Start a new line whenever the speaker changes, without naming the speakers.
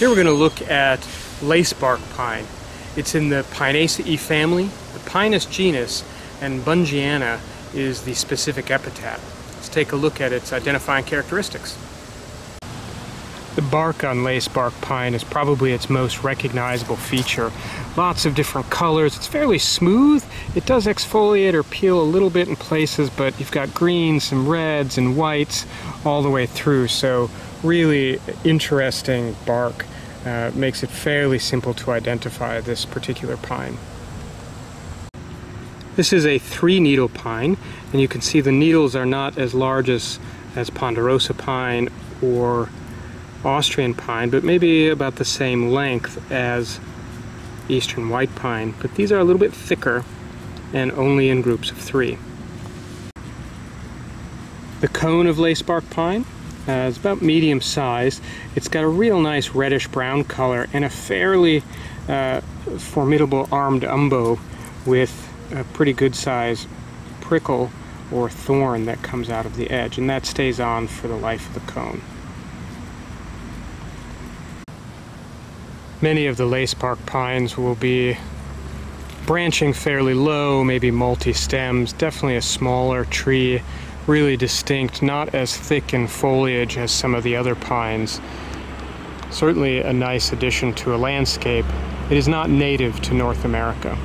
Here we're going to look at lacebark pine. It's in the Pinaceae family, the Pinus genus, and Bungeana is the specific epithet. Let's take a look at its identifying characteristics. The bark on lacebark pine is probably its most recognizable feature. Lots of different colors. It's fairly smooth. It does exfoliate or peel a little bit in places, but you've got greens, some reds, and whites all the way through. So really interesting bark. Uh, makes it fairly simple to identify this particular pine. This is a three needle pine and you can see the needles are not as large as, as ponderosa pine or Austrian pine but maybe about the same length as eastern white pine but these are a little bit thicker and only in groups of three. The cone of lacebark pine uh, it's about medium size. It's got a real nice reddish brown color and a fairly uh, formidable armed umbo with a pretty good size prickle or thorn that comes out of the edge and that stays on for the life of the cone. Many of the lacebark pines will be branching fairly low, maybe multi-stems, definitely a smaller tree really distinct, not as thick in foliage as some of the other pines. Certainly a nice addition to a landscape. It is not native to North America.